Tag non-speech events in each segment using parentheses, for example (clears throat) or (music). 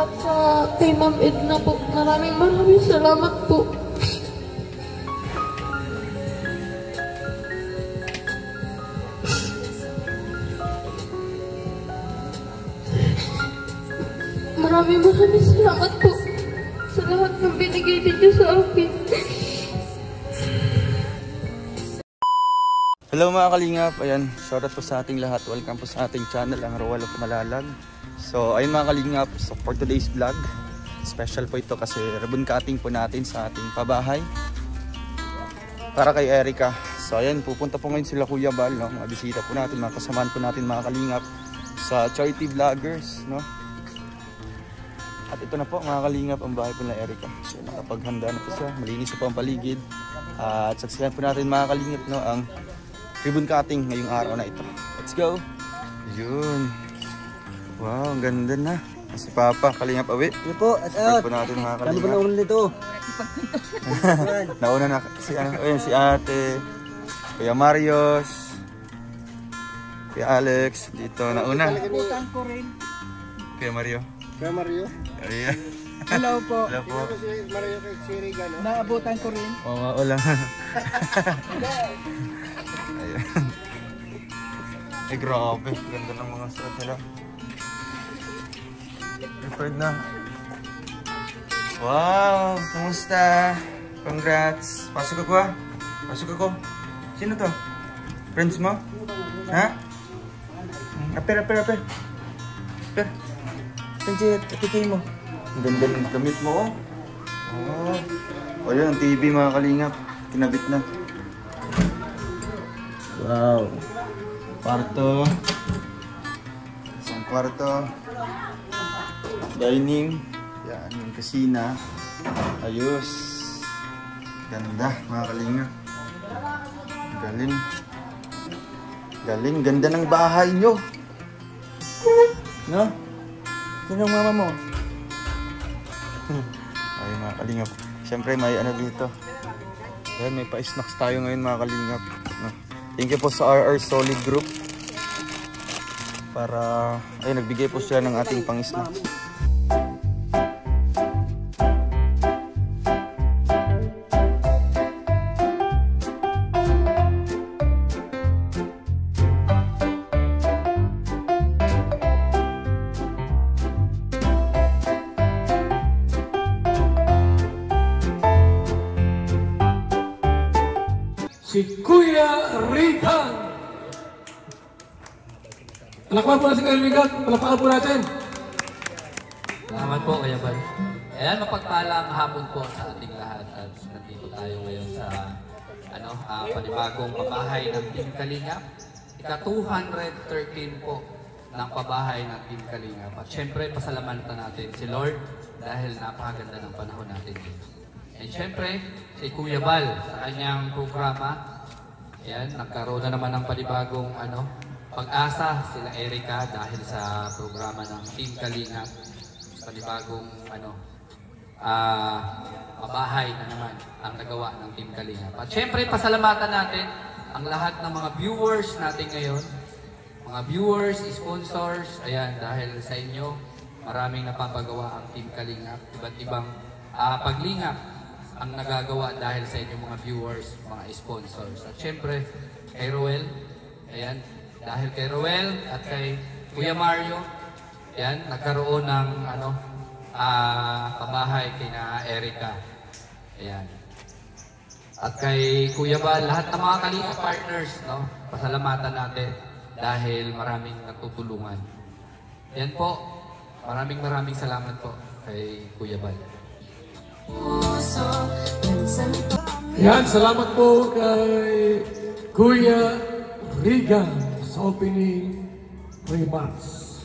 at sa kay Ma'am Edna po. Maraming maraming salamat po. Maraming maraming salamat po sa lahat ng binigay ninyo sa akin. Hello mga kalingap, ayan, shoutout po sa ating lahat. Welcome po sa ating channel, ang Royal of Malalag. So, ayun mga kalingap, so for today's vlog, special po ito kasi ribbon cutting po natin sa ating pabahay. Para kay Erica. So, ayan, pupunta po ngayon sila Kuya Bal, no? Mga bisita po natin, mga kasamaan po natin mga kalingap sa charity vloggers, no? At ito na po mga kalingap ang bahay po na Erica. So, nakapaghanda na po siya, malinis po ang paligid. at saksihan po natin mga kalingap, no, ang ribbon cutting ngayong araw na ito. Let's go! Yun. Wow, ang ganda na. Si Papa, kalingap awi. Ito po, at out. po natin mga Ano ba kalingap. nauna nito? (laughs) Nauna na si, ano, ayun, si ate, Kuya Marios, Kuya Alex, dito nauna. Utang ko rin. Kuya Mario. Kaya Mario? Ayan. Hello po. Hello po. Ano si Mario kay Sirigan? no? Naabutan ko rin. Oo, wala. (laughs) Ayan. Eh, grabe. Ganda ng mga suot nila. Preferred na. Wow! Kamusta? Congrats! Pasok ako ah. Pasok ako. Sino to? Friends mo? Ha? Aper, aper, aper. Aper. Sanjit, atitay mo. Ang ganda ng gamit mo oh. Oh. O yun, ang TV mga kalingap. Kinabit na. Wow. Kwarto. Isang kwarto. Dining. Yan, yung kusina. Ayos. Ganda, mga kalingap. Galing. Galing, ganda ng bahay nyo. No? Sino ang mama mo? (laughs) Ay, mga kalingap. Siyempre, may ano dito. Ayan, may pa-snacks tayo ngayon, mga kalingap. No? Thank you po sa RR Solid Group. Para, ay, nagbigay po sila ng ating pang-snacks. Palakpakan po natin Kuya Rican. Palakpakan po natin. Salamat po, Kuya Bal. Ayan, mapagpalang hapon po sa ating lahat. At nandito tayo ngayon sa ano, ah, panibagong pabahay ng Team Kalingap. Ika-213 po ng pabahay ng Team Kalingap. At syempre, pasalamatan natin si Lord dahil napakaganda ng panahon natin dito. And syempre, si Kuya Bal sa kanyang programa. Ayan, nagkaroon na naman ng panibagong ano, pag-asa sila Erika dahil sa programa ng Team Kalingap panibagong ano ah mabahay na naman ang nagawa ng Team Kalingap. At syempre, pasalamatan natin ang lahat ng mga viewers natin ngayon. Mga viewers, sponsors, ayan, dahil sa inyo, maraming napapagawa ang Team Kalingap. Iba't ibang ah, paglingap ang nagagawa dahil sa inyo mga viewers, mga sponsors. At syempre, kay Roel, Ayan, dahil kay Roel at kay Kuya Mario, yan, nagkaroon ng ano, ah, pamahay kay na Erica. Ayan. At kay Kuya Bal, lahat ng mga kalinga partners, no? Pasalamatan natin dahil maraming natutulungan. Yan po. Maraming maraming salamat po kay Kuya Bal. Yan, salamat po kay Kuya Regan sa opening remarks.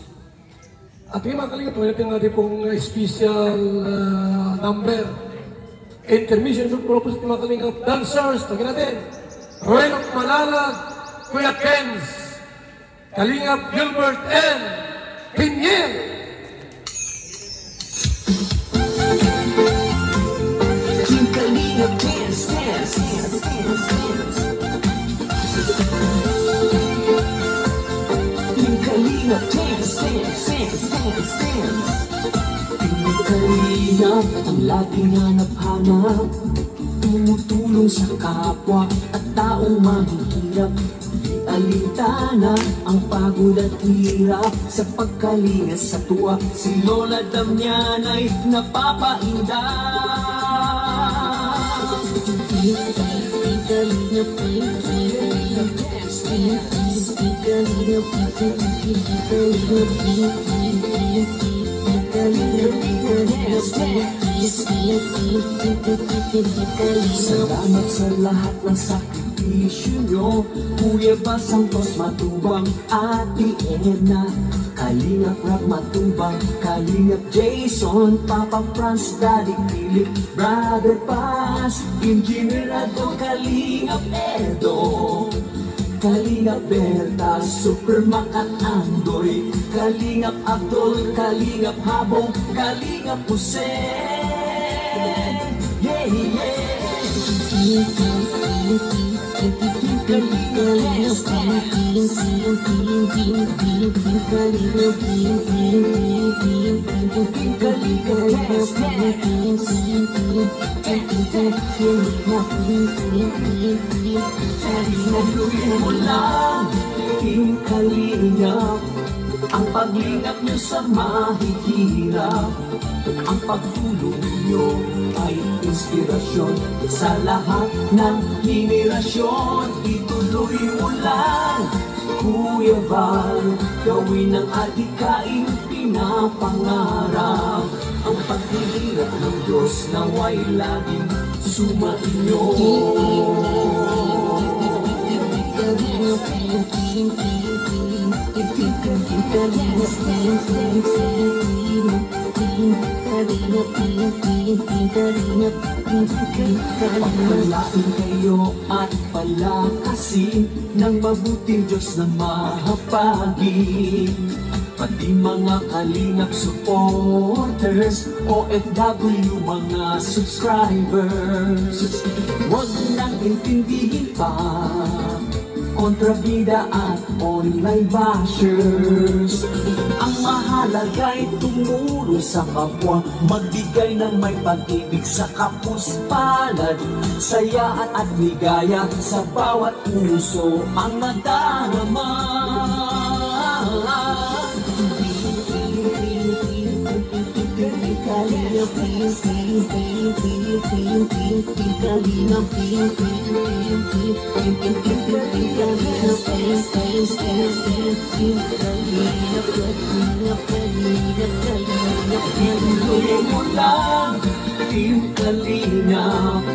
At yung mga kalingap, mayroon natin pong uh, special uh, number. Intermission group propose ng mga kalingap dancers. Tagin natin. Roel of Malalag, Kuya Kenz, Kalingap Gilbert N. Piniel. Team Kalinga dance, dance, dance, dance, dance. Dance, dance, dance, dance. Team Kalinga ang laging hanap-hanap Tumutulong sa kapwa at taong mahihirap. Alintana ang pagod at hirap. Sa pagkalinga sa tuwa Si Lola Damian ay napapainda Salamat sa lahat ng sakripisyo nyo Kuya Bal Santos Matubang Ate Edna Kalingap Rap Matubang Kalingap Jason Papa Franz Daddy Philip Brother Paz Engineer Ado Kalingap Edo Kalingap Berta, Supermac at Andoy Kalingap Abdul, Kalingap Habong Kalingap Jose Yeah, yeah Kalingap Ang paglingap niyo sa mahihirap Ang pagtulong niyo ay inspirasyon Sa lahat ng henerasyon. Ituloy mo lang, Kuya Val Gawin ang adikain pinapangarap. Ang paghihirap ng Diyos naway laging sumainyo Pagpalain kayo at palakasin ng mabuting Diyos na mahapagin. Pati mga kalingap supporters OFW mga subscribers. Huwag nang intindihin pa kontrabida at online bashers. Ang mahalaga'y tumulong sa kapwa. Magbigay ng may pag-ibig sa kapus palad Saya at, ligaya sa bawat puso Ang nadarama Tuloy mo lang, Team Kalingap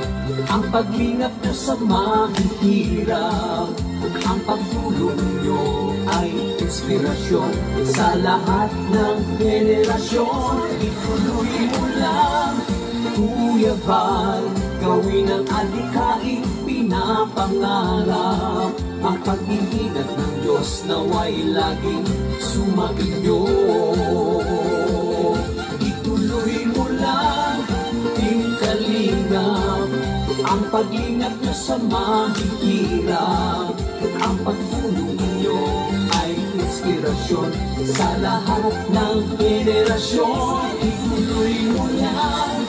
Ang paglingap nyo sa mahihirap Ang pagtulong nyo ay inspirasyon Sa lahat ng henerasyon. Ituloy mo lang, Kuya Val Gawin ang alikain pinapangarap. Ang pag-iingat ng Diyos naway laging sumainyo. Ituloy mo lang, Team Kalingap Ang pag-ingat nyo sa mahihirap pagtulong nyo ay inspirasyon Sa lahat ng henerasyon. Ituloy mo lang,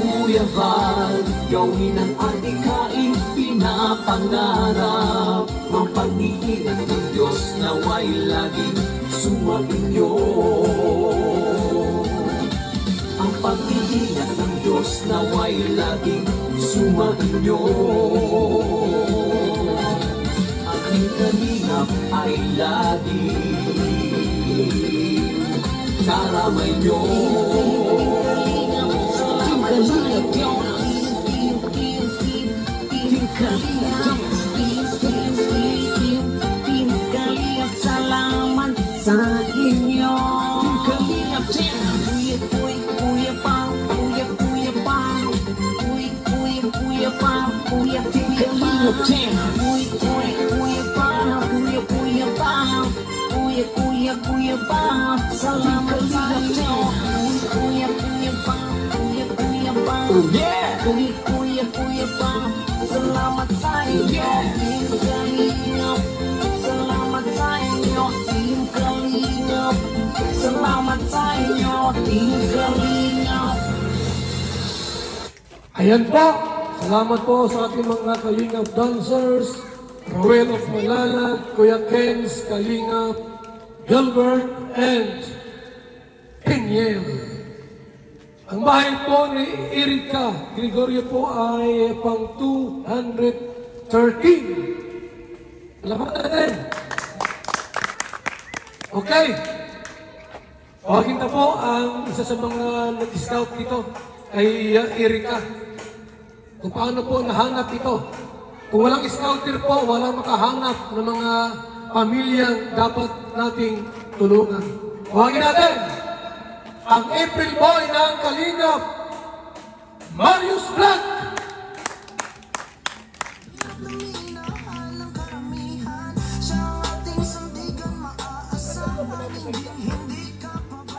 Kuya Val. Gawin ang adikain pinapangarap. Ang pag-iingat ng Diyos naway laging sumainyo Ang pag-iingat ng Diyos naway laging sumainyo Aking kalingap ay laging karamay nyo Salamat sa inyo Salamat pa. Salamat sa inyo. Kuya, kuya pa Kuya, kuya pa. Kuya, kuya, kuya pa. Salamat sa inyo. Team Kalingap. Salamat sa inyo. Team Kalingap. Salamat sa inyo. Team Kalingap. Ayan po. Salamat po sa ating mga Kalingap dancers. Roel of Malalag, Kuya Ken's Kalingap, Gilbert, and Piniel. Ang bahay po ni Erika Gregorio po ay pang 213. Alam natin. Okay. Tawagin na po ang isa sa mga nag-scout dito kay uh, Erika. Kung paano po nahanap ito. Kung walang scouter po, walang makahanap ng mga pamilyang dapat nating tulungan. Tawagin natin ang April Boy ng Kalingap, Marius Black.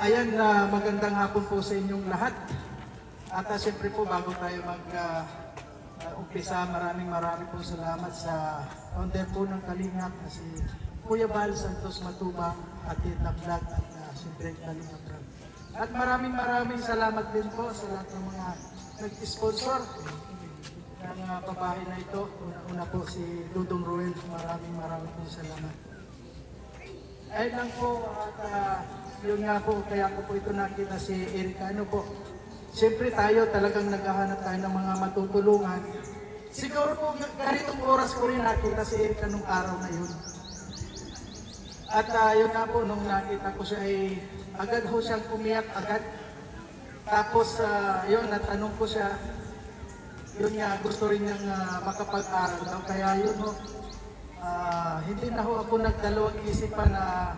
Ayan, na magandang hapon po sa inyong lahat. At uh, siyempre po, bago tayo mag ah, umpisa, maraming maraming po salamat sa founder po ng Kalingap na si Kuya Bal Santos Matuba at Edna Vlog at uh, siyempre Vlog. At maraming maraming salamat din po sa lahat ng mga nag-sponsor ng uh, pabahay na ito. Una-una po si Dudong Ruel. Maraming maraming po salamat. Ayun lang po, at ah, yun nga po, kaya ko po ito nakita si Erika. Ano po, siyempre tayo talagang naghahanap tayo ng mga matutulungan. Siguro po, ganitong oras ko rin nakita si Erika nung araw na yun. At ah, yun nga po, nung nakita ko siya ay agad ho siyang umiyak agad. Tapos, ah, yun, natanong ko siya, yun nga, gusto rin niyang ah, makapag-aral daw. Kaya yun ho, Ah, hindi na ho ako nagdalawang isipan na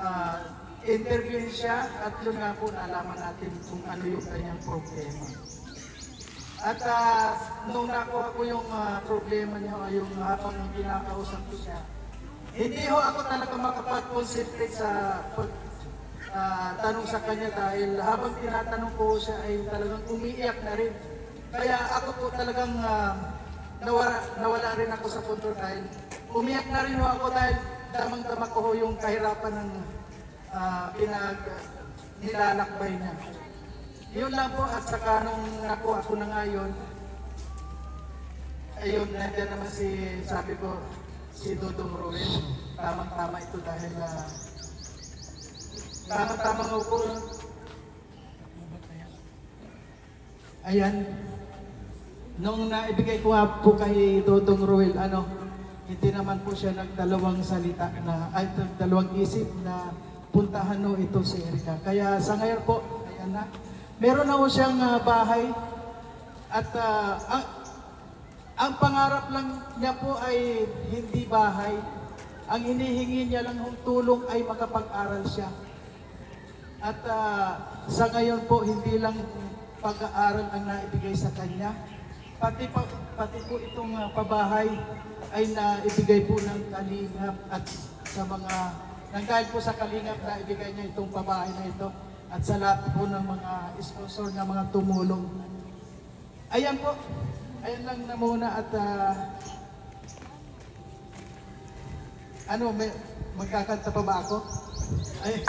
ah, interviewin siya at yun nga po nalaman natin kung ano yung kanyang problema. At ah, nung nakuha ko yung ah, problema niya, yung habang kinakausap ko siya, hindi ho ako talaga makapag-concentrate sa ah, tanong sa kanya dahil habang tinatanong ko siya ay talagang umiiyak na rin. Kaya ako po talagang ah, nawala, nawala rin ako sa punto dahil umiyak na rin ho ako dahil damang-dama ko ho yung kahirapan ng ah, pinag nilalakbay niya. Yun lang po at saka nung nakuha ko na nga yun, ayun, nandiyan naman si, sabi ko, si Dodong Ruel. Tamang-tama ito dahil uh, tama-tama nga po. Ayan. Nung naibigay ko nga po kay Dodong Ruel, ano, hindi naman po siya nagdalawang salita na, ay nagdalawang isip na puntahan no ito si Erika. Kaya sa ngayon po, ayan na, meron na po siyang ah, bahay at ah, ang, ang pangarap lang niya po ay hindi bahay. Ang hinihingi niya lang ng tulong ay makapag-aral siya. At ah, sa ngayon po, hindi lang pag-aaral ang naibigay sa kanya, pati, pa, pati po itong ah, pabahay ay naibigay po ng Kalingap at sa mga, nang dahil po sa Kalingap na ibigay niya itong pabahay na ito at sa lahat po ng mga sponsor na mga tumulong. Ayan po, ayan lang na muna at ah, ano, may, magkakanta pa ba ako? Ay,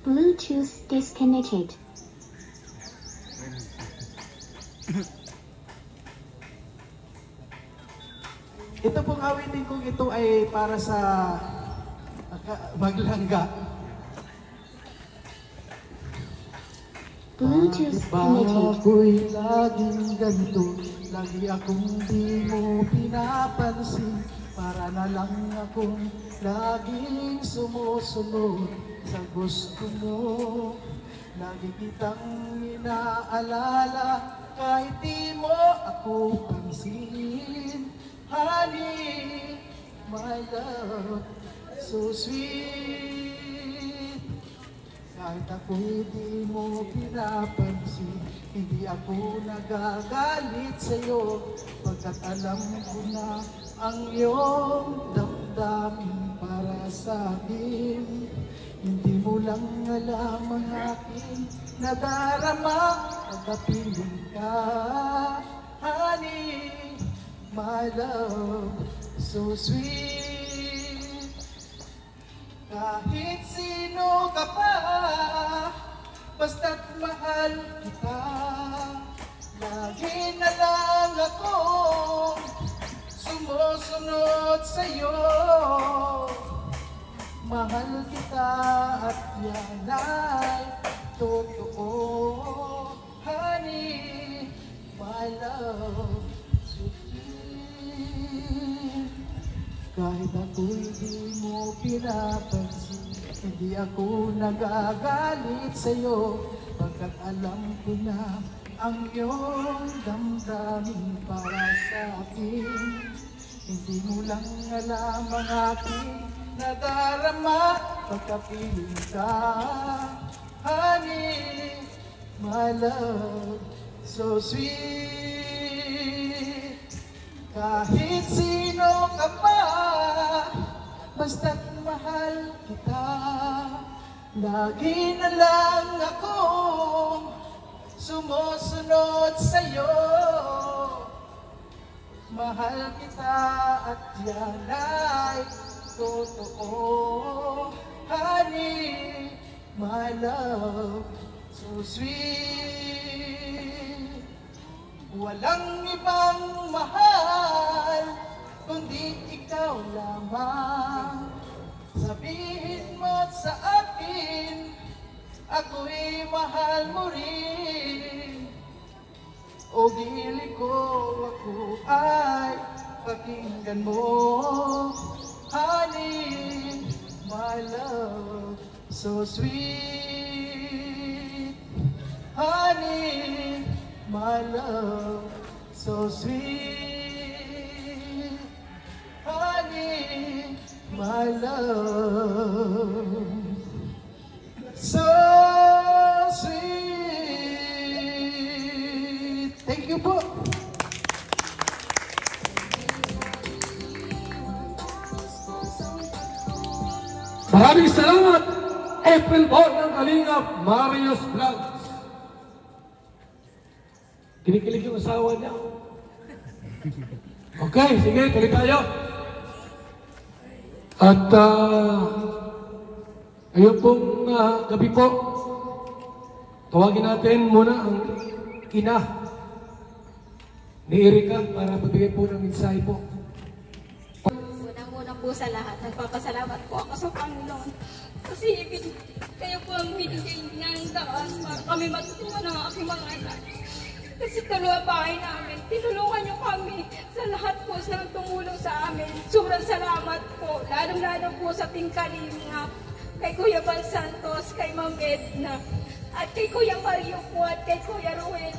Bluetooth disconnected. Kong ito ay para sa aka- maglangga. Bluetooth ako'y laging ganito? Lagi akong di mo pinapansin Para na lang akong laging sumusunod sa gusto mo Lagi kitang inaalala kahit di mo ako pansin Honey, my love, so sweet kahit ako'y di mo pinapansin, hindi ako nagagalit sa'yo, pagkat alam ko na ang iyong damdamin para sa akin. Hindi mo lang alam ang aking nadarama, pagkapiling ka, honey, my love, so sweet. Kahit sino ka pa, basta't mahal kita. Lagi na lang ako sumusunod sa'yo. Mahal kita at yan ay totoo. Honey, my love. Kahit ako'y di mo pinapansin Hindi ako nagagalit sa'yo. Pagkat alam ko na ang iyong damdamin para sa akin. Hindi mo lang alam ang aking nadarama. Pagkapiling ka, honey, my love, so sweet kahit sino ka pa, basta't mahal kita. Lagi na lang akong sumusunod sa'yo. Mahal kita at yan ay totoo. Honey, my love, so sweet. Walang ibang mahal, kundi ikaw lamang. Sabihin mo sa akin, ako'y mahal mo rin. O gili ko ako ay pakinggan mo. Honey, my love, so sweet. Honey, my love, so sweet. Honey, my love, so sweet. Thank you po. Maraming salamat, April Ball ng Kalingap, Marius Vlogs. Kinikilig yung asawa niya. Okay, sige, tuloy tayo. At uh, ngayon pong ah, gabi po, tawagin natin muna ang ina ni Erika para magbigay po ng mensahe po. Unang-una po sa lahat, nagpapasalamat po ako sa Panginoon. Kasi bin- kayo po ang binigay ng daan para kami matutuwa ng aking mga anak. Kasi tulungan bahay namin, tinulungan niyo kami sa lahat po sa tumulong sa amin. Sobrang salamat po, lalong-lalo po sa Team Kalingap, kay Kuya Bal Santos, kay Ma'am Edna, at kay Kuya Mario po at kay Kuya Ruel.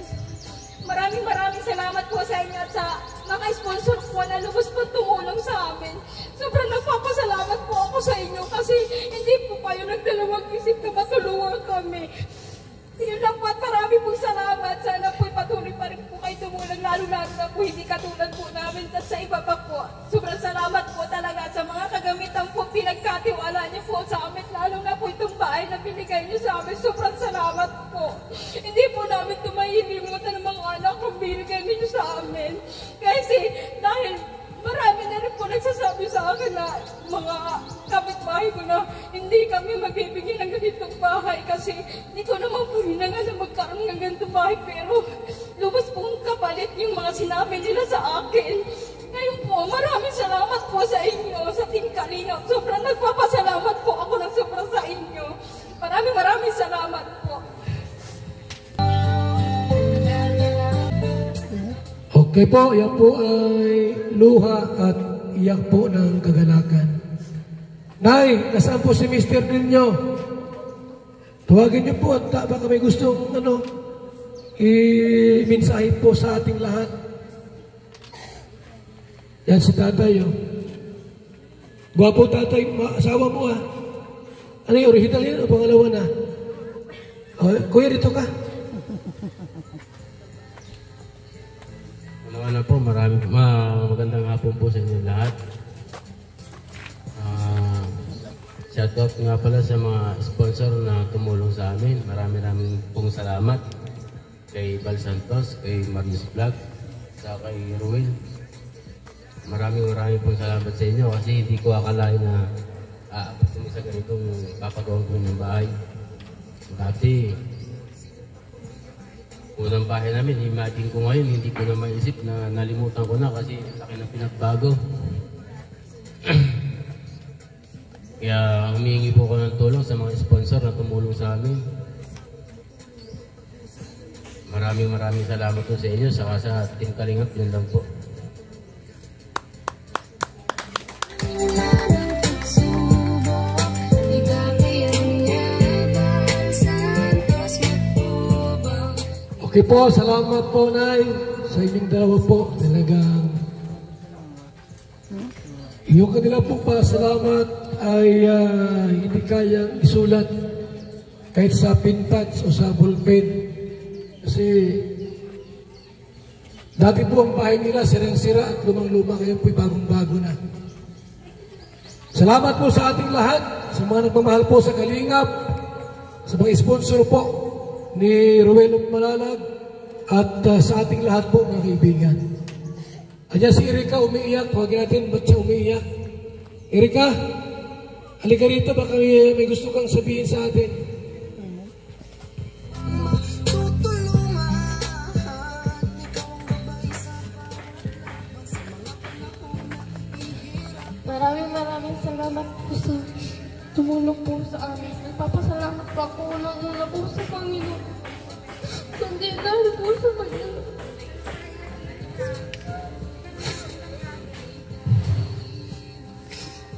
Maraming maraming salamat po sa inyo at sa mga sponsor po na lubos po tumulong sa amin. Sobrang nagpapasalamat po ako sa inyo kasi hindi po kayo nagdalawang isip na matulungan kami. Yun lang po at marami pong salamat. Sana po patuloy pa rin po kayo tumulong lalo lalo na po hindi katulad po namin at sa iba pa po. Sobrang salamat po talaga sa mga kagamitan po pinagkatiwala niyo po sa amin lalo na po itong bahay na binigay niyo sa amin. Sobrang salamat po. Hindi po namin ito mahihilimutan ng mga anak kung binigay niyo sa amin. Kasi dahil marami na rin po nagsasabi sa akin na mga kapitbahay ko na hindi kami magbibigyan ng ganitong bahay kasi hindi ko naman po hinangan na magkaroon ng ganitong bahay pero lubos pong kapalit yung mga sinabi nila sa akin. Ngayon po, maraming salamat po sa inyo, sa Team Kalinaw. Sobrang nagpapas Okay po, yan po ay luha at iyak po ng kagalakan. Nay, nasaan po si Mr. ninyo? Tawagin niyo po at baka may gustong ano, i-mensahe po sa ating lahat. Yan si tatay, oh. Gwapo tatay, asawa mo ah. Ano yung original yun o pangalawa na? Oh, kuya, dito ka. Una-una po, marami, ma, magandang hapon po sa inyo lahat. Ah, shoutout nga pala sa mga sponsor na tumulong sa amin. Marami namin pong salamat kay Val Santos, kay Marius Vlog, sa kay Ruel. Maraming maraming pong salamat sa inyo kasi hindi ko akalain na aabot kami sa ganitong papagawa ko ng bahay. Dati, Unang bahay namin, imagine ko ngayon, hindi ko na maisip na nalimutan ko na kasi laki ng pinagbago. (clears throat) Kaya humingi po ko ng tulong sa mga sponsor na tumulong sa amin. Maraming maraming salamat po sa inyo, saka sa Team Kalingap, yun lang po. Okay po, salamat po, Nay. Sa inyong dalawa po, talagang yung kanila pong pasalamat ay ah, hindi kayang isulat kahit sa pintats o sa ballpen. Kasi dati po ang bahay nila sirang-sira at lumang-luma ngayon po'y bagong-bago na. Salamat po sa ating lahat, sa mga nagmamahal po sa Kalingap, sa mga sponsor po ni Ruelo Malalag at uh, sa ating lahat po mga kaibigan. Ayan si Erika umiiyak, huwagin natin ba't siya umiiyak. Erika, halika rito, baka may, may gusto kang sabihin sa atin. Maraming maraming salamat po sa tumulong po sa amin. Nagpapasalamat po ako unang-una po sa Panginoon. Kundi dahil po sa kanya.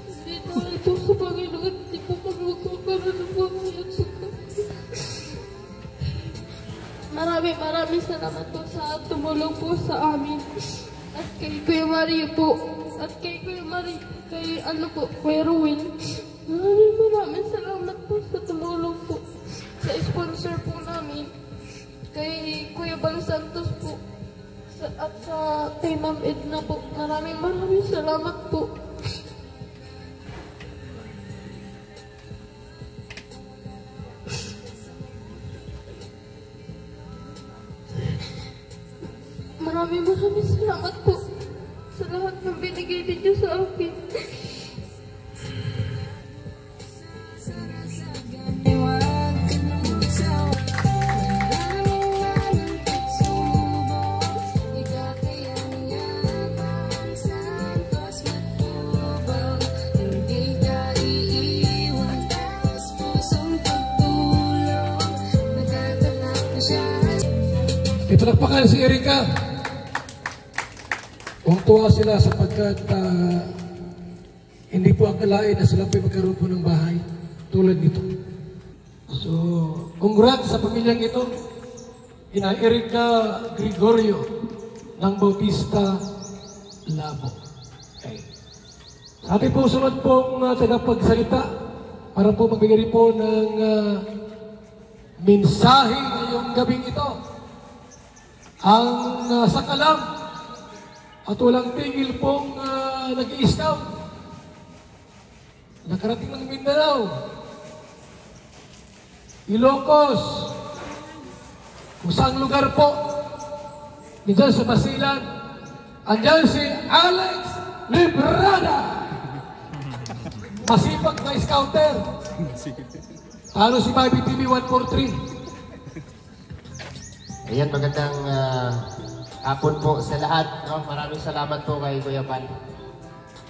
Hindi dahil po sa Panginoon, hindi po kami magkakaroon ng pangayat sa kanya. Maraming maraming salamat po sa tumulong po sa amin. At kay Kuya Mario po. At kay Kuya Mario, kay ano po, Kuya Ruin. Maraming maraming salamat po sa tumulong po. Sa sponsor po namin. Kay Kuya Bal Santos po. Sa, at sa kay Ma'am Edna po. Maraming maraming salamat po. Maraming maraming salamat po sa lahat ng binigay ninyo sa akin. Ipalakpakan si Erika. Tuwa sila sapagkat ah, hindi po akalain na sila po magkaroon po ng bahay tulad nito. So, congrats sa pamilyang ito. Ina Erika Gregorio ng Bautista Labo. Okay. Sa ating po sunod pong uh, tagapagsalita para po magbigay po ng ah, mensahe ngayong gabing ito ang uh, sakalam at walang tigil pong uh, nag-iistaw. Nakarating ng Mindanao, Ilocos, kung saan lugar po, dito sa Basilan, andyan si Alex Librada. Masipag na scouter. Talo si Bobby TV 143. Ayan, magandang ah, hapon po sa lahat. No? Maraming salamat po kay Kuya Pan.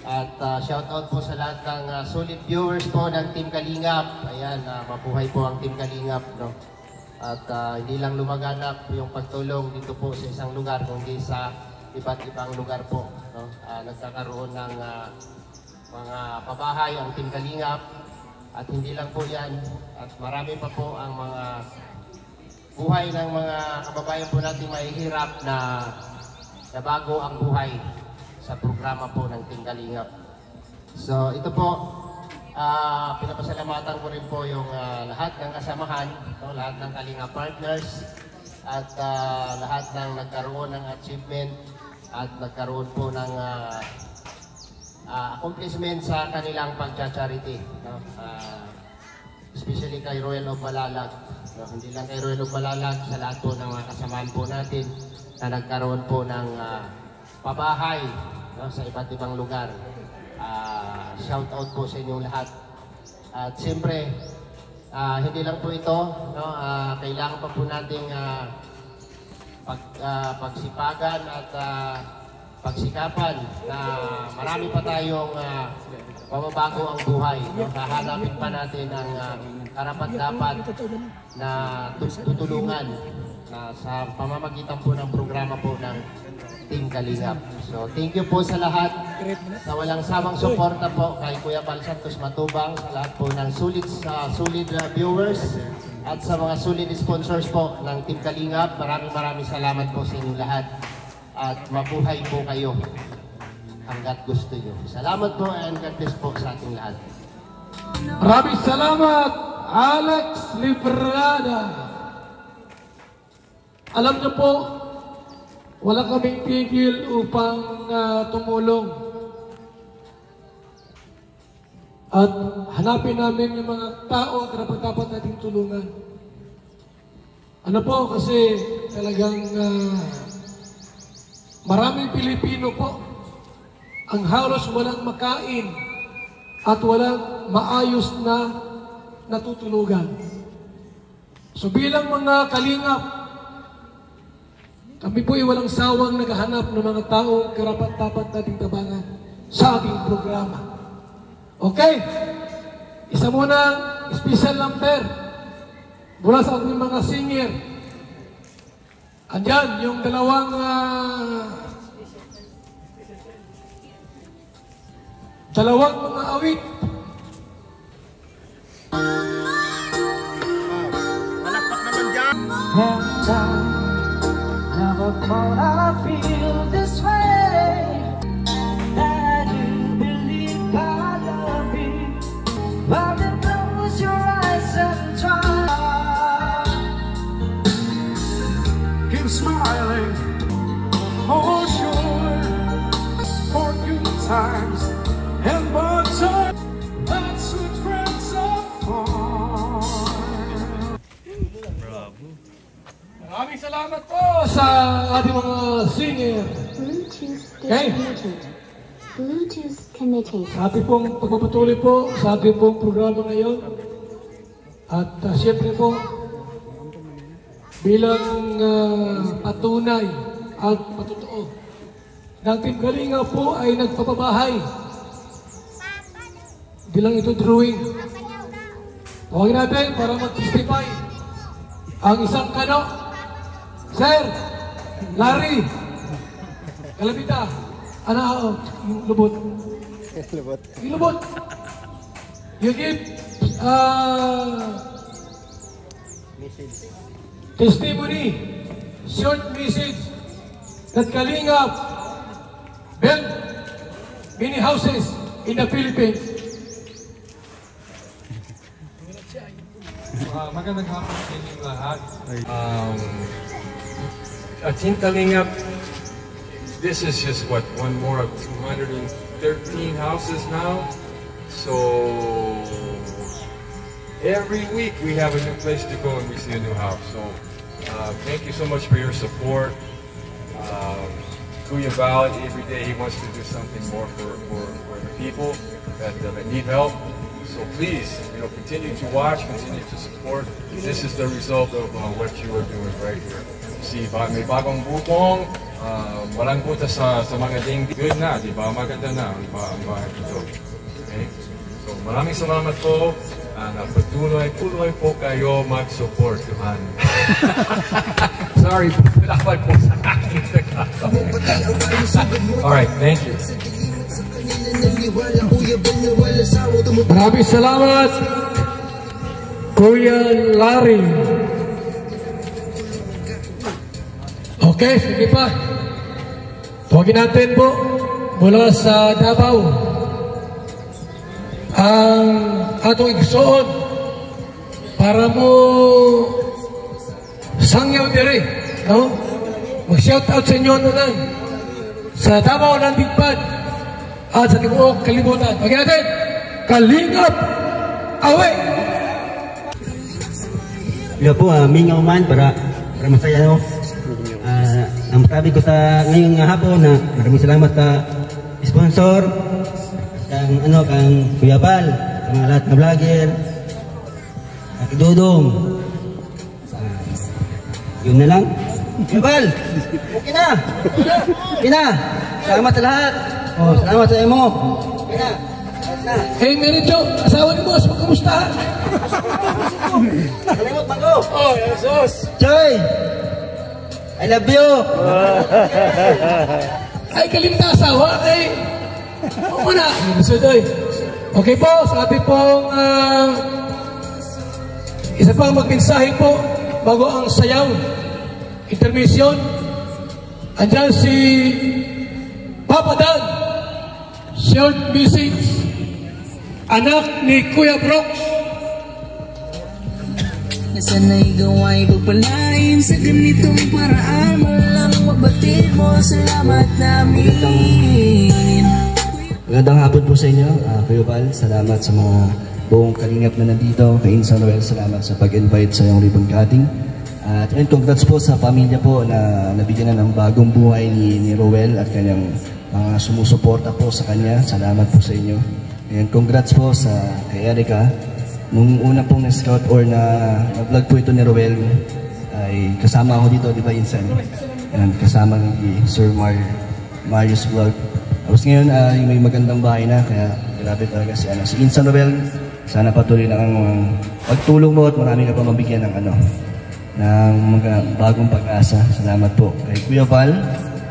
At uh, shout out po sa lahat ng uh, solid viewers po ng Team Kalingap. Ayan, uh, mabuhay po ang Team Kalingap. No? At uh, hindi lang lumaganap yung pagtulong dito po sa isang lugar, kundi sa iba't ibang lugar po. No? Uh, nagkakaroon ng uh, mga pabahay ang Team Kalingap. At hindi lang po yan. At marami pa po ang mga buhay ng mga kababayan po natin mahihirap na, na bago ang buhay sa programa po ng Team Kalingap. So ito po, ah pinapasalamatan ko rin po yung ah, lahat ng kasamahan, no, lahat ng Kalingap partners, at ah, lahat ng nagkaroon ng achievement at nagkaroon po ng ah, ah, accomplishment sa kanilang pagcha-charity. No? Ah, especially kay Royal of Malalag. No, hindi lang kay Royal of Malalag, sa lahat po ng mga kasamahan po natin na nagkaroon po ng ah, pabahay no, sa iba't ibang lugar. Ah, shout out po sa inyong lahat. At siyempre, ah, hindi lang po ito, no, ah, kailangan pa po nating ah, pag, ah, pagsipagan at ah, pagsikapan na marami pa tayong uh, mababago ang buhay. No? Hahanapin pa natin ang uh, karapat-dapat na tut- tutulungan na sa pamamagitan po ng programa po ng Team Kalingap. So thank you po sa lahat sa walang samang suporta po kay Kuya Bal Santos Matubang, sa lahat po ng sulit, sa sulit uh, viewers at sa mga sulit sponsors po ng Team Kalingap. Maraming maraming salamat po sa inyong lahat at mabuhay po kayo hanggat gusto nyo. Salamat po and God bless po sa ating lahat. Maraming salamat, Alex Librada. Alam niyo po, wala kaming tigil upang ah, tumulong. At hanapin namin yung mga tao na dapat nating tulungan. Ano po, kasi talagang ah, maraming Pilipino po ang halos walang makain at walang maayos na natutulugan. So bilang mga kalingap, kami po ay walang sawang naghahanap ng mga taong karapat-dapat nating tabangan sa ating programa. Okay? Isa muna special number mula sa ating mga singer. Andyan, yung dalawang ah, dalawang mga awit. I never thought I'd feel this way. You believe I love you, but close your eyes and. Keep smiling, oh sure, for good times Maraming salamat po sa ating mga singer. Bluetooth Okay. disconnected. Bluetooth connected. Ating pong pagpapatuloy po sa ating pong programa ngayon. At uh, siyempre po, bilang ah, patunay at patotoo, ng Team Kalinga po ay nagpapabahay. Hindi lang ito drawing. Tawagin natin para mag-testify. Ang isang kano, Sir, Larry, Kalabita, ano, yung lubot. Lubot. Yung lubot. You give uh, testimony, short message that Kalingap built many houses in the Philippines. Uh, magandang hapon sa inyong lahat. Um, Team Kalingap, this is just what, one more of 213 houses now. So, every week we have a new place to go and we see a new house. So, uh, thank you so much for your support. Um, Kuya every day he wants to do something more for, for, for the people that, uh, that need help. So please, you know, continue to watch, continue to support. This is the result of uh, what you are doing right here. Si ba, may bagong bubong, uh, walang butas sa, sa mga ding good na, di ba? Maganda na ang, ba, ang bahay ito. Okay? So maraming salamat po. Uh, patuloy-tuloy po kayo mag-support, Tuhan. (laughs) Sorry, dapat po sa akin. Alright, thank you. Maraming salamat, Kuya Larry. Okay, sige pa. Tawagin natin po mula sa Davao ang atong igsoon para mo sangyaw dire, no? Mag-shout out sa inyo na lang sa Davao ng Bigpad at sa tibuok kalibutan. Tawagin natin, Kalingap Awe! Hello po, uh, mingaw man para, para masaya no. Ang sabi ko sa ngayong hapon na maraming salamat sa sponsor kang ano kang Kuya Bal, sa mga lahat na vlogger. Kang Dudong. Ah, yun na lang. Kuya Bal, okay na. Okay na. Salamat sa lahat. Oh, salamat sa imo. Okay na. Hey, Mary Jo, asawa ni Boss, magkamusta? Salimot bago. Oh, Jesus. Joy! I love you! (laughs) Ay, kalimta asawa, ay. Oo na. Sudoy. Okay po, sa ating pong ah, isa pang magmensahe po bago ang sayaw. Intermission. Andyan si Papa Dan. Short message. Anak ni Kuya Brooks. Nasanay gawa'y pagpalain sa ganitong paraan Malang mabatid mo, salamat namin Magandang hapon po sa inyo, uh, Kuya Val. Salamat sa mga buong kalingap na nandito. Kay Insan Noel, salamat sa pag-invite sa iyong ribbon cutting. At and congrats po sa pamilya po na nabigyan na ng bagong buhay ni, ni Roel at kanyang mga sumusuporta po sa kanya. Salamat po sa inyo. And congrats po sa kay Erica. Nung una pong na-scout or na, na-vlog po ito ni Roel, ay kasama ako dito, di ba Insan? And kasama ni Sir Mar Marius Vlog. Tapos ngayon ay may magandang bahay na, kaya grabe talaga si, ano, si Insan Roel. Sana patuloy na ang pagtulong mo at marami ka pa mabigyan ng ano, ng mga bagong pag-asa. Salamat po kay Kuya Val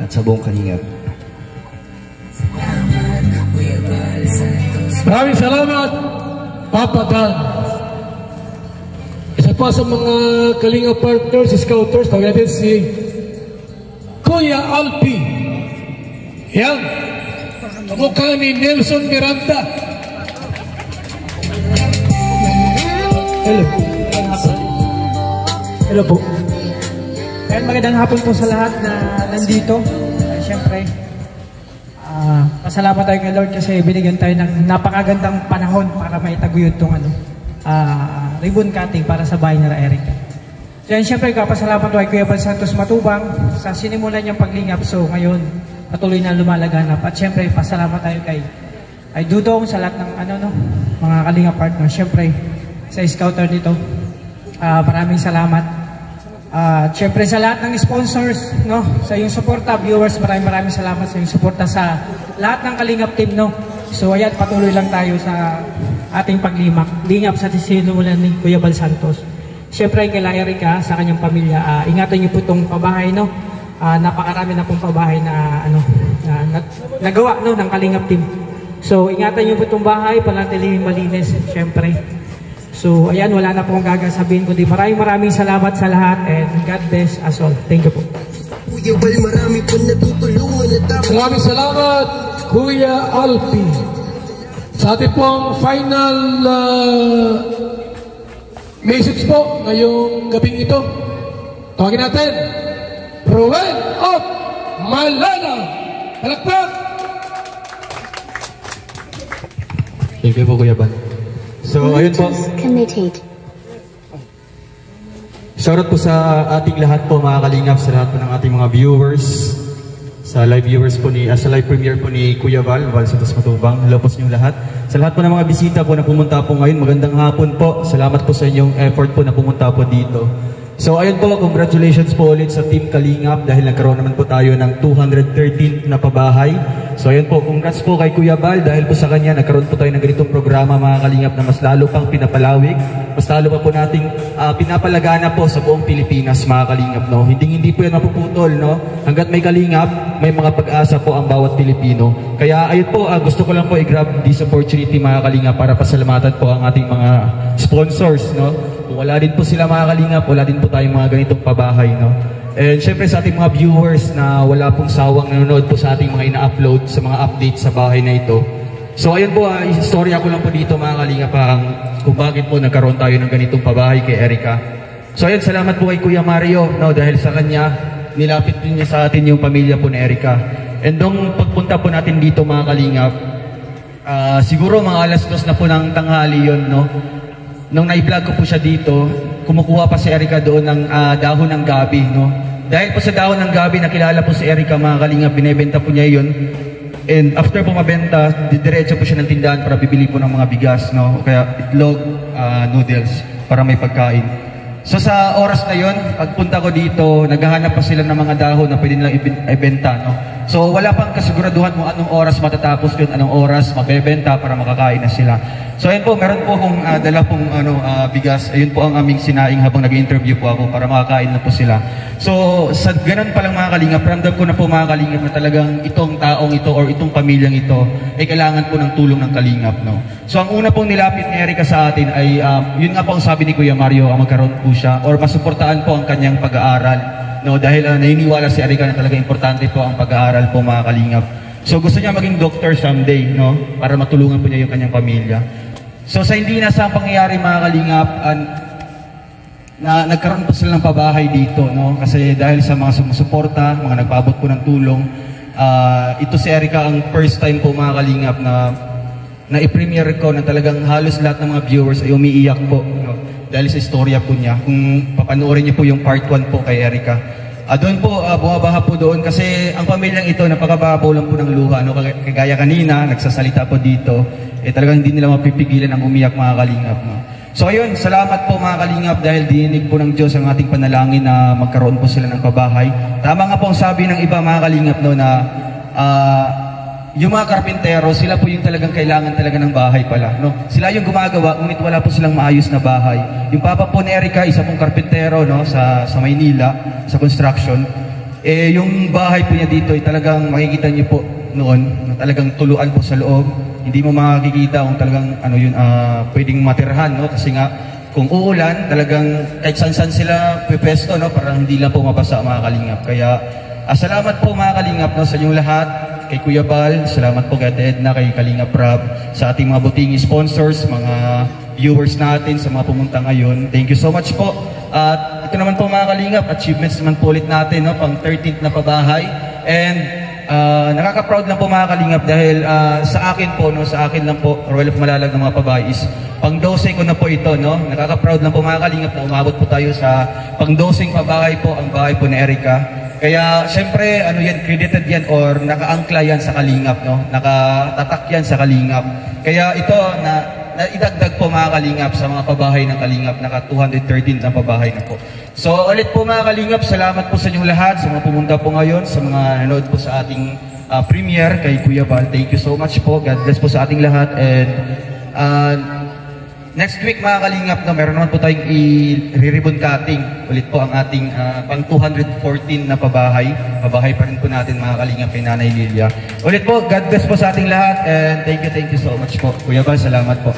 at sa buong kalingap. Maraming salamat, Papa Dan. Isa pa sa mga kalinga partners, scouters, tawag natin si Kuya Alpi. Yan. Kamukha ni Nelson Miranda. Hello. Hello po. Kaya magandang hapon po sa lahat na nandito. Uh, Siyempre, ah, pasalamat tayo kay Lord kasi binigyan tayo ng napakagandang panahon para maitaguyod itong ano, ah, ribbon cutting para sa bahay nila Eric. So yan, siyempre, kapasalamat tayo kay Kuya Bal Santos Matubang sa sinimulan niyang paglingap. So ngayon, patuloy na lumalaganap. At siyempre, pasalamat tayo kay ay Dudong sa lahat ng ano no, mga kalinga partner. Siyempre, sa scouter nito, ah, maraming salamat. Ah, Siyempre sa lahat ng sponsors, no, sa iyong suporta, viewers, maraming maraming salamat sa iyong suporta sa lahat ng Kalingap team, no. So ayan, patuloy lang tayo sa ating paglimak. Lingap sa sisinulan ni Kuya Bal Santos. Siyempre kay La Erica, sa kanyang pamilya, ah, ingatan niyo po itong pabahay, no. Ah, napakarami na pong pabahay na ano na, na- nagawa no ng Kalingap team. So ingatan niyo po itong bahay, panatilihin malinis, siyempre. So, ayan, wala na pong gagasabihin kundi maraming maraming salamat sa lahat and God bless us all. Thank you po. Maraming salamat, Kuya Alpi. Sa ating pong final uh, message po ngayong gabing ito. Tawagin natin, Ruel of Malala. Palakpak! Thank you po, Kuya Ban. So, ayun po. Committed. Shoutout po sa ating lahat po, mga kalingap, sa lahat po ng ating mga viewers. Sa live viewers po ni, ah, sa live premiere po ni Kuya Val, Val Santos Matubang. Hello po sa inyong lahat. Sa lahat po ng mga bisita po na pumunta po ngayon, magandang hapon po. Salamat po sa inyong effort po na pumunta po dito. So ayun po, congratulations po ulit sa Team Kalingap dahil nagkaroon naman po tayo ng 213 na pabahay. So ayun po, congrats po kay Kuya Bal dahil po sa kanya nagkaroon po tayo ng ganitong programa mga Kalingap na mas lalo pang pinapalawig, mas lalo pa po nating ah, pinapalagana po sa buong Pilipinas mga Kalingap. No? Hindi hindi po yan mapuputol. No? Hanggat may Kalingap, may mga pag-asa po ang bawat Pilipino. Kaya ayun po, ah, gusto ko lang po i-grab this opportunity mga Kalingap para pasalamatan po ang ating mga sponsors. No? Wala din po sila mga kalingap, wala din po tayong mga ganitong pabahay, no? And syempre sa ating mga viewers na wala pong sawang nanonood po sa ating mga ina-upload sa mga updates sa bahay na ito. So ayun po, uh, istorya ko lang po dito mga kalingap ang kung bakit po nagkaroon tayo ng ganitong pabahay kay Erica. So ayun, salamat po kay Kuya Mario, no? Dahil sa kanya, nilapit din niya sa atin yung pamilya po ni Erica. And nung pagpunta po natin dito mga kalingap, ah, siguro mga alas dos na po ng tanghali yon no? Nung na-vlog ko po siya dito, kumukuha pa si Erica doon ng ah, dahon ng gabi, no? Dahil po sa dahon ng gabi, nakilala po si Erica, mga kalinga, binebenta po niya yun. And after po mabenta, didiretso po siya ng tindahan para bibili po ng mga bigas, no? Kaya itlog, ah, noodles, para may pagkain. So sa oras na yon, pagpunta ko dito, naghahanap pa sila ng mga dahon na pwede nilang iben- ibenta, no? So wala pang kasiguraduhan kung anong oras matatapos yun, anong oras mabebenta para makakain na sila. So ayun po, meron po akong ah, dala pong ano, ah, bigas. Ayun po ang aming sinaing habang nag-interview po ako para makakain na po sila. So sa ganun pa lang mga kalingap, ramdam ko na po mga kalingap na talagang itong taong ito or itong pamilyang ito ay kailangan po ng tulong ng kalingap. No? So ang una pong nilapit ni Erica sa atin ay, um, yun nga po ang sabi ni Kuya Mario, ang magkaroon po siya or masuportaan po ang kanyang pag-aaral. No, dahil uh, naniniwala si Erica na talaga importante po ang pag-aaral po mga kalingap. So gusto niya maging doctor someday, no? Para matulungan po niya yung kanyang pamilya. So sa hindi na sa pangyayari mga kalingap, an- na nagkaroon po sila ng pabahay dito, no? Kasi dahil sa mga sumusuporta, mga nagpaabot po ng tulong, ah, ito si Erica ang first time po mga kalingap na na i-premiere ko na talagang halos lahat ng mga viewers ay umiiyak po no? Dahil sa istorya po niya. Kung papanoorin niyo po yung part 1 po kay Erica. Ah, doon po, uh, bumabaha po doon kasi ang pamilyang ito, napakababaw lang po ng luha. No? Kag- Kagaya kanina, nagsasalita po dito, eh talagang hindi nila mapipigilan ang umiyak mga kalingap. No? So ayun, salamat po mga kalingap dahil dinig po ng Diyos ang ating panalangin na magkaroon po sila ng pabahay. Tama nga po ang sabi ng iba mga kalingap no, na ah, yung mga karpintero, sila po yung talagang kailangan talaga ng bahay pala. No? Sila yung gumagawa, ngunit wala po silang maayos na bahay. Yung papa po ni Erica, isa pong karpintero no, sa, sa Maynila, sa construction. Eh, yung bahay po niya dito, ay talagang makikita niyo po noon, na talagang tuluan po sa loob. Hindi mo makikita kung talagang ano yun, ah, pwedeng matirhan, no? Kasi nga, kung uulan, talagang kahit saan-saan sila pwesto, no? Para hindi lang po mabasa mga kalingap. Kaya, ah, salamat po mga kalingap, no? Sa inyong lahat, kay Kuya Bal, salamat po kay Edna, kay Kalingap Rab, sa ating mga buting sponsors, mga viewers natin, sa mga pumunta ngayon. Thank you so much po. At ito naman po mga kalingap, achievements naman po ulit natin, no? pang 13th na pabahay. And ah, nakaka-proud lang po mga kalingap dahil ah, sa akin po, no, sa akin lang po, Royal of Malalag ng mga pabahay is pang 12 ko na po ito, no? Nakaka-proud lang po mga kalingap na umabot po tayo sa pang 12 pabahay po, ang bahay po ni Erica. Kaya, syempre, ano yan, credited yan or nakaangkla yan sa Kalingap, no? Nakatatak yan sa Kalingap. Kaya ito, na, na idagdag po mga Kalingap sa mga pabahay ng Kalingap, naka 213 na pabahay na po. So, ulit po mga Kalingap, salamat po sa inyong lahat, sa mga pumunta po ngayon, sa mga nanood po sa ating ah, premiere kay Kuya Val. Thank you so much po. God bless po sa ating lahat. And, ah, Next week mga kalingap, no, meron naman po tayong i-ribbon cutting. Ulit po ang ating ah, pang 214 na pabahay. Pabahay pa rin po natin mga kalingap kay Nanay Lilia. Ulit po, God bless po sa ating lahat and thank you, thank you so much po. Kuya Bal, salamat po.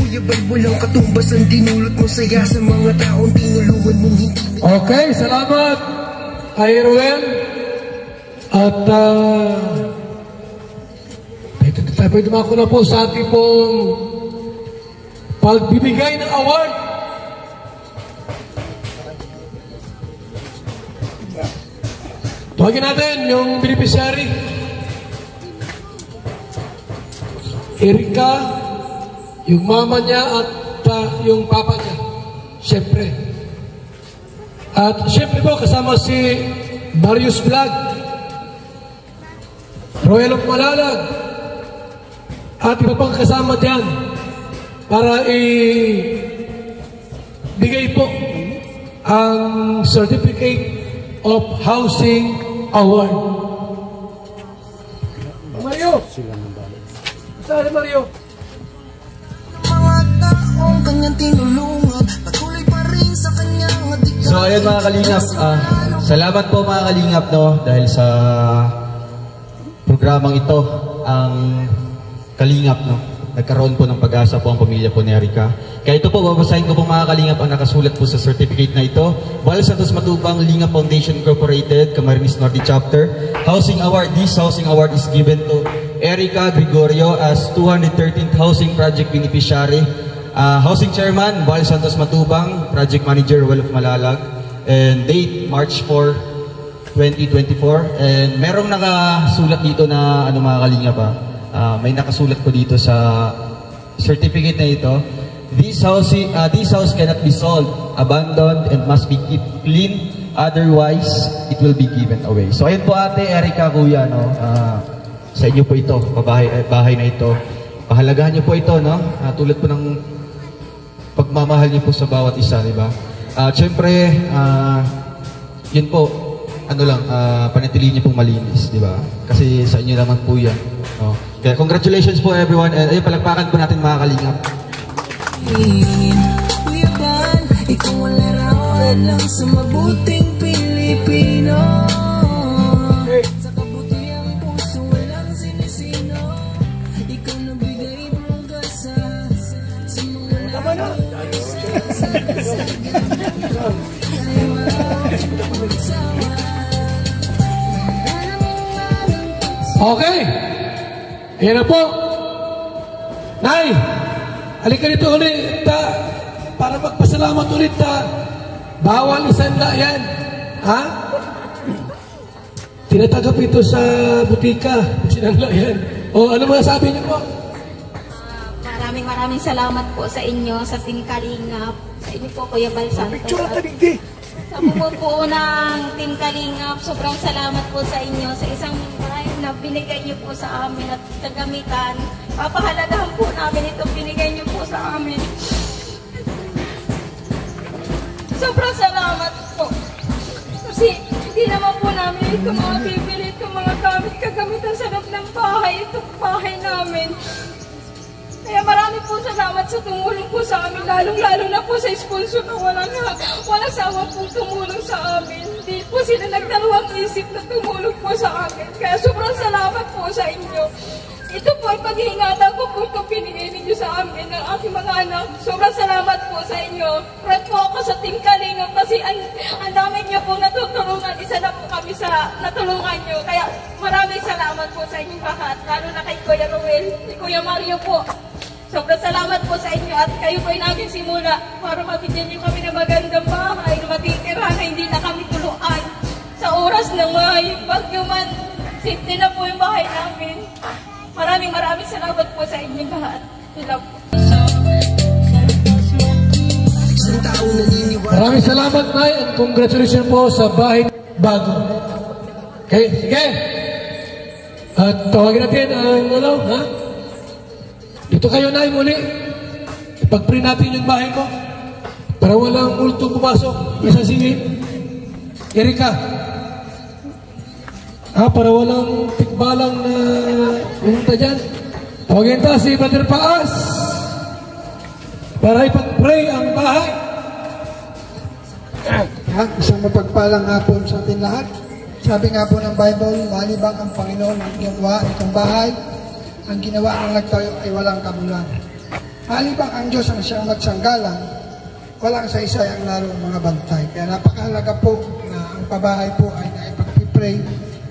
Kuya Bal, walang katumbas ang dinulot mo saya sa mga taong tinulungan mong hindi Okay, salamat kay Ruel. At uh, pwede, pwede mako na po sa ating pong pagbibigay ng award. Tuwagin natin yung beneficiary. Erika, yung mama niya at uh, yung papa niya. Siyempre. At siyempre po kasama si Marius Vlog, Royal of Malalag, at iba pang kasama diyan para i bigay po ang Certificate of Housing Award. Mario! Saan Mario? Taong kanyang tinulungan Patuloy pa rin sa kanyang adikasyon So ayun mga kalingap, ah, salamat po mga kalingap no dahil sa programang ito ang kalingap no. Nagkaroon po ng pag-asa po ang pamilya po ni Erika. Kaya ito po, babasahin ko po mga kalingap ang nakasulat po sa certificate na ito. Bal Santos Matubang, Lingap Foundation Incorporated, Camarines Norte Chapter. Housing Award, this housing award is given to Erika Gregorio as 213th Housing Project Beneficiary. Ah, housing Chairman, Bal Santos Matubang, Project Manager, Well of Malalag. And date, March 4, 2024. And merong nakasulat dito na ano mga kalingap ah. Ah, may nakasulat ko dito sa certificate na ito. This house, uh, this house cannot be sold, abandoned, and must be kept clean. Otherwise, it will be given away. So ayun po ate, Erika, kuya, no? Ah, sa inyo po ito, bahay, eh, bahay na ito. Pahalagahan niyo po ito, no? Ah, tulad po ng pagmamahal niyo po sa bawat isa, di ba? Ah, Siyempre, ah, yun po, ano lang, ah, panatilihin niyo pong malinis, di ba? Kasi sa inyo naman po yan. No? Kaya congratulations po everyone, and ayun, palagpakan po natin mga kalingap. Ikaw ang larawan lang sa mabuting Pilipino Sa kabutihang puso walang sinisino Ikaw nabigay progresa sa mga Okay. Ayan na po. Nay, halika dito ulit ta, para magpasalamat ulit ta. Bawal isang na yan. Ha? Tinatagap ito sa butika. Sinangla yan. O ano mo sabi niyo po? Maraming maraming salamat po sa inyo, sa Team Kalingap, sa inyo po Kuya Bal Santos. At sa bumubuo ng Team Kalingap, sobrang salamat po sa inyo sa isang live na binigay niyo po sa amin at kagamitan. Papahalagahan po namin itong binigay niyo po sa amin. Sobrang salamat po. Kasi hindi naman po namin ito mga bibili, itong mga gamit kagamitan sa loob ng bahay, itong bahay namin. Kaya marami po salamat sa tumulong po sa amin, lalong-lalo na po sa sponsor na walang, walang sawa pong tumulong sa amin. Hindi po sila nagdalawang isip na tumulong po sa amin. Kaya sobrang salamat po sa inyo. Ito po ay paghihingatan ko po itong binigay ninyo sa amin ng aking mga anak. Sobrang salamat po sa inyo. Proud po ako sa Team Kalingap kasi ang, ang dami niyo po natutulungan. Isa na po kami sa natulungan niyo. Kaya maraming salamat po sa inyong lahat. Lalo na kay Kuya Ruel, kay Kuya Mario po. Sobrang salamat po sa inyo at kayo po ay namin simula para mabigyan niyo kami ng magandang bahay na matitira na hindi na kami tuluan. Sa oras ng may bagyo man, simple na po yung bahay namin. Maraming maraming salamat po sa inyong lahat. Maraming salamat, Nay, and congratulations po sa bahay bago. Okay, sige. At tawagin natin ang ano, ha? Dito kayo, Nay, muli. Ipag-pray natin yung bahay mo. Para walang multo pumasok. Isa si Erika. Ah, para walang tikbalang na pumunta dyan. Tawagin ta si Brother Paas. Para ipag-pray ang bahay. Ha? Isang mapagpalang hapon sa atin lahat. Sabi nga po ng Bible, malibang ang Panginoon ang ginawa itong bahay, ang ginawa ng nagtayo ay walang kabulan. Malibang ang Diyos ang siyang magsanggalang, walang sa isa ang narong mga bantay. Kaya napakahalaga po na ang pabahay po ay naipag-pray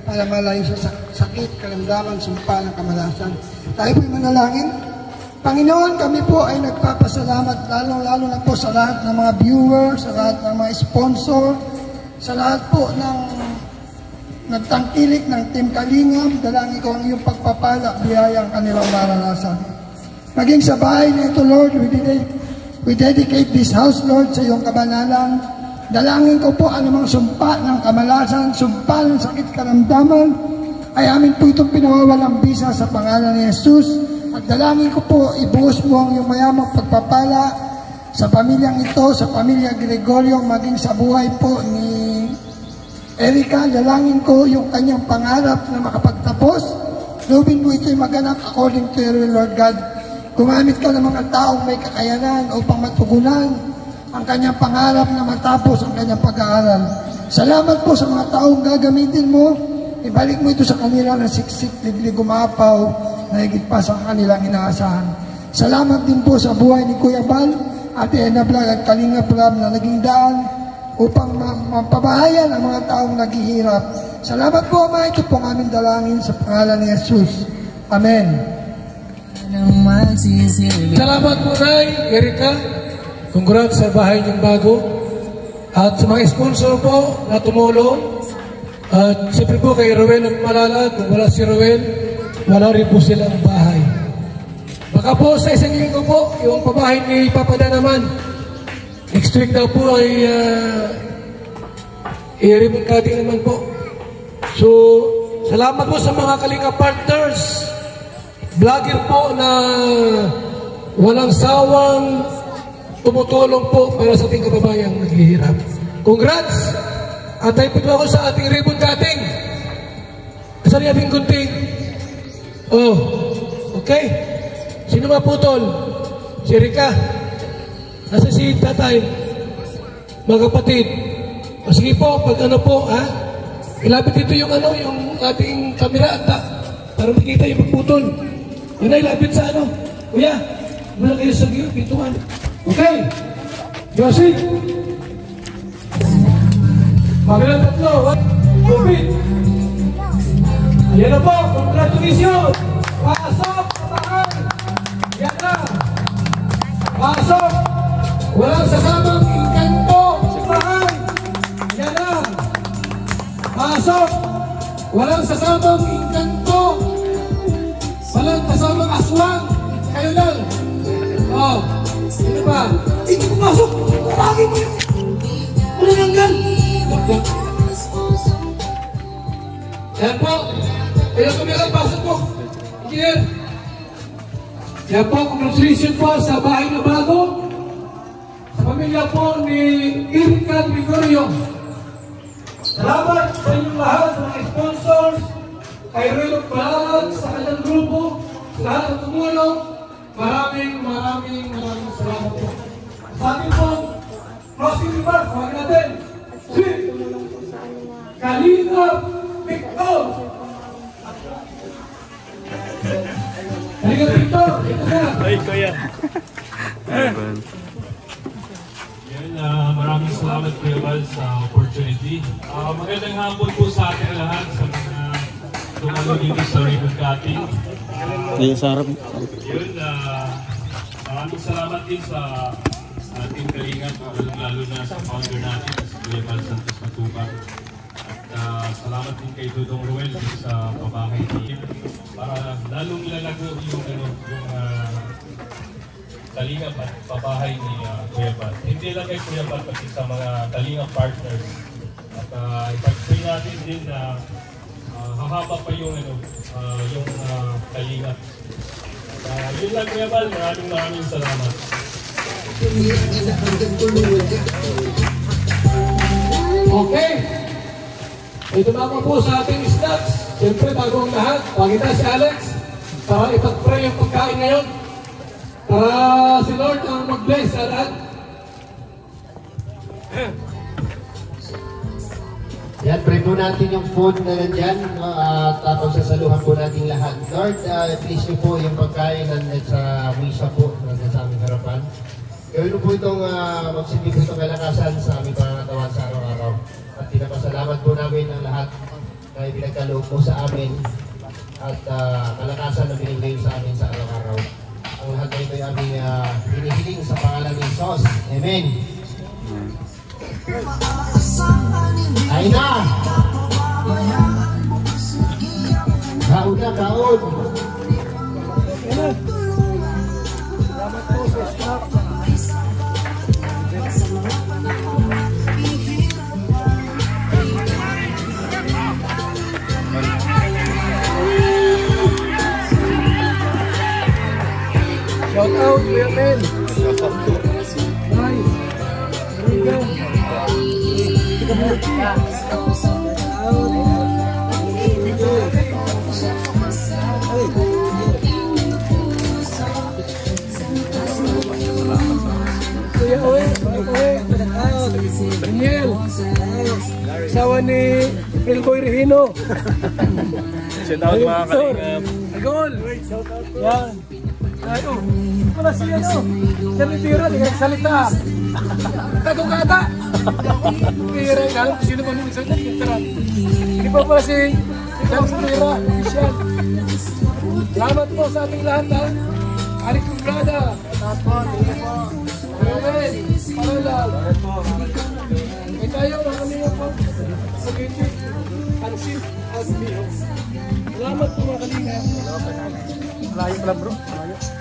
para malayo sa sak- sakit, karamdaman, sumpa ng kamalasan. Tayo po'y manalangin. Panginoon, kami po ay nagpapasalamat lalong-lalo na po sa lahat ng mga viewers, sa lahat ng mga sponsor, sa lahat po ng nagtangkilik ng Team Kalingam, dalangin ko ang iyong pagpapala, biyaya ang kanilang maranasan. Maging sa bahay na ito, Lord, we dedicate, we dedicate this house, Lord, sa iyong kabanalan. Dalangin ko po anumang sumpa ng kamalasan, sumpa ng sakit karamdaman, ay amin po itong pinawawalang bisa sa pangalan ni Jesus. At dalangin ko po, ibuhos mo ang iyong mayamang pagpapala Sa pamilyang ito, sa pamilya Gregorio, maging sa buhay po ni Erika, dalangin ko yung kanyang pangarap na makapagtapos. Lubin mo ito'y maganap according to your Lord God. Gumamit ka ng mga taong may kakayanan upang matugunan ang kanyang pangarap na matapos ang kanyang pag-aaral. Salamat po sa mga taong gagamitin mo. Ibalik mo ito sa kanila na siksik, liglig, gumapaw, na higit pa sa kanilang inaasahan. Salamat din po sa buhay ni Kuya Bal, Ate Ena Vlog at Kalinga Vlog na naging daan upang ma- mapabahayan ang mga taong naghihirap. Salamat po, Ama. Ito po ang aming dalangin sa pangalan ni Jesus. Amen. Salamat po, Nay, Erika. Congrats sa bahay niyong bago. At sa mga sponsor po na tumulong. At siyempre po kay Rowel at Malala, kung wala si Rowel, wala rin po silang bahay. Baka po sa isang linggo po, yung pabahay ni Papada naman, next week daw po ay uh, i-ribbon cutting naman po. So, salamat po sa mga kalinga partners, vlogger po na walang sawang tumutulong po para sa ating kababayang naghihirap. Congrats! At tayo po ako sa ating ribbon cutting. Sa ating gunting. Oh, okay. Sino maputol? Si Rika. Nasa si tatay. Mga kapatid. O sige po, pag ano po, ha? Ilapit dito yung ano, yung ating kamera at para makita yung pagputol. Yun na, ilapit sa ano. Kuya, mula kayo sa giyo, pintuan. Okay. Josie. Magalang tatlo. Lupit. Ayan na po. Congratulations. Pasok. Patakan. Yan na. Pasok. Walang sasamang inkanto. Sipahan. Yan na. Pasok. Walang sasamang inkanto. Walang kasamang aswang. Kayo lang. Oh. Sino ba? Hindi pumasok. Tawagin mo yun. Wala nanggal. Yan po. Ayun kumira, pasok po. Engineer. Yan po, congratulations po sa bahay na bago. Pamilya po ni Irka Gregorio. Salamat sa inyong lahat, sa mga sponsors, kay Relo Palag, sa kanyang grupo, sa lahat ng tumulong. Maraming, maraming, maraming salamat po. Sa ating po, closing remarks, huwag natin. Si Kalina Victor. Kalina Victor, ito na. Ay, kuya. Yan, ah, maraming salamat Kuya Val sa opportunity. Ah, magandang hapon po sa ating lahat sa mga tumalo dito sa ribbon cutting. Ayun, sa harap. Yun, ah, maraming salamat din sa ating kalingat, lalo na sa founder natin, si Kuya Val Santos Matuba. At ah, salamat din kay Dudong Ruel sa pabahay niya para lalong lalago yung, ano, yung uh, kalingap at pabahay ni uh, Kuya Bal. Hindi lang kay Kuya Bal, pati sa mga kalingap partners. At uh, ipag-pray natin din na uh, hahaba pa yung, ano, uh, yung uh, kalingap. At uh, yun lang Kuya Bal, maraming maraming salamat. Okay. Ito naman po sa ating snacks. Siyempre, bago ang lahat, pakita si Alex para ipag-pray ang pagkain ngayon. Para si Lord ang mag-bless sa lahat. Yan, pray po natin yung food na nandyan uh, tapos sasaluhan po natin lahat. Lord, uh, please niyo po yung pagkain nandyan sa misa po nandyan sa aming harapan. Gawin po itong uh, magsilbi itong kalakasan sa aming pangangatawan sa araw-araw. At pinapasalamat po namin ang lahat na ibinagkaloob po sa amin at uh, kalakasan na binigay sa amin sa araw-araw. Ang lahat ito ay aming uh, hinihiling sa pangalan ni Jesus. Amen. Ay na! Kaon na, kaon! Shout out, Kuya Mel. Regan. Kuya Owe, Owe, Daniel, asawa ni April Boy Regino. Shout out mga kalingap. Agol. Yan. Ay, oh. Wala si ano. Sir Rivera, di ka salita. Tago ka ata. Rivera, alam ko sino pa nung isang nagkitara. Hindi pa pala si Sir Rivera. Salamat po sa ating lahat ha. Arik Kumbrada. Thank you po. Ruben, Paralag. Eh tayo, mga mga po. Spaghetti, pansit, at miho. Salamat po mga kalinga. Layo pala bro. Layo.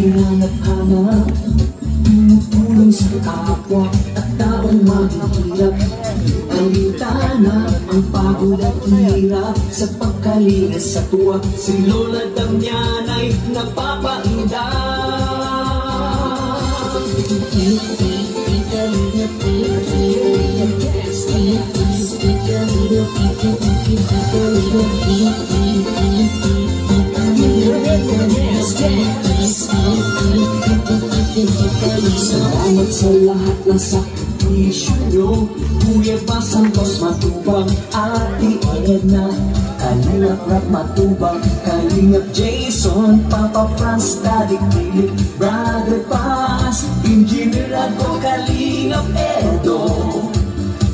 ang laging hanap-hanap. Tumutulong sa kapwa at taong mahihirap. Alintana ang pagod at hirap sa pagkalinga sa tuwa. Si Lola Damian ay napapainda. Salamat sa lahat ng sakripisyo nyo. Kuya Basantos Matubang. Ate Edna Kalingap Rap Matubang. Kalingap Jason Papa Franz Daddy Philip Brother Paz Engineer ako Kalingap Edo.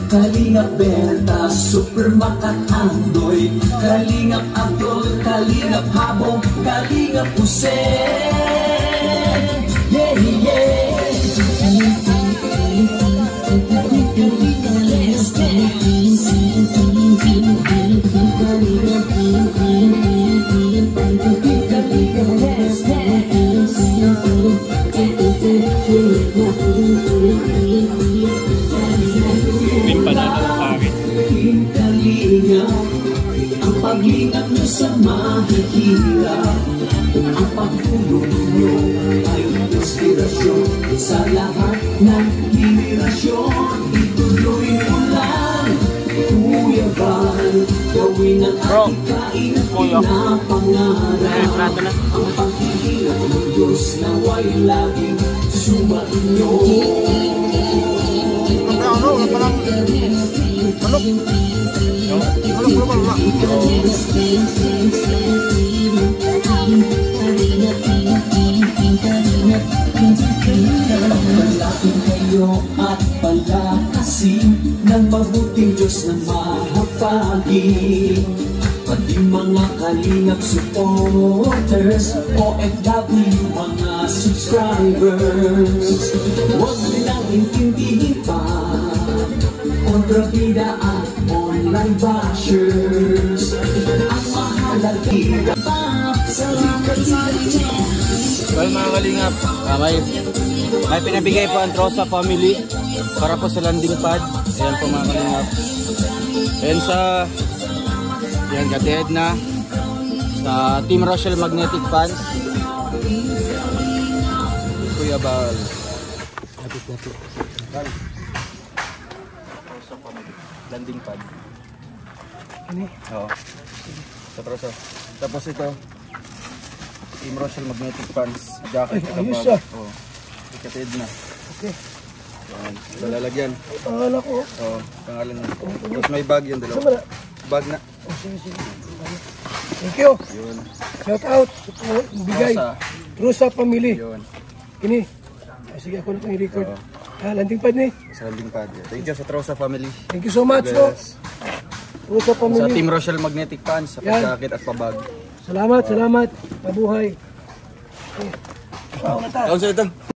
Kalingap Berta Supermakat Andoy. Kalingap Abdol Kalingap Habong. Kalingap Hussein mahihirap Ang pagtulong nyo ay inspirasyon Sa lahat ng henerasyon Ituloy mo lang Kuya Val. Gawin ang ating kain at pinapangarap. Ang paghihirap ng Diyos Naway laging sumainyo Ano? Ano? Parang Pagpalakin mahapagi. Pati mga kalingap supporters, OFW mga subscribers. Huwag nilang intindihin pa, kontrabida at online bashers. Ang mahalaga sa Well mga kalingap, may, may pinabigay po ang Trosa family para po sa landing pad. Ayan po mga kalingap. Ayan sa yan katihead na sa Team Rochelle Magnetic Fans. Kuya Bal. Lapit lapit. Bal. Landing pad. Ano? Oo. Sa Trosa. Tapos ito, Team Rochelle Magnetic Fans jacket. Ay, ayos bag. ah. Oo. Ikatid na. Okay. Yan. Ito lalagyan. Pangalan ko. Oo, pangalan na. Tapos may bag yun, dalawa. Sama na. Bag na. Oh, sige, sige. Thank you. Yun. Shout out sa bigay. Rosa. Rosa family. Yun. Kini. Ah, sige ako na itong i-record. Ah, landing pad ni. Sa landing pad. Thank you sa Trosa family. Thank you so much po. Bless. Rosa Sa family. Team Rochelle Magnetic Fans, sa pagkakit at pabag. Salamat, salamat. Mabuhay. Okay. Wow, na ta. Kaunsa ito?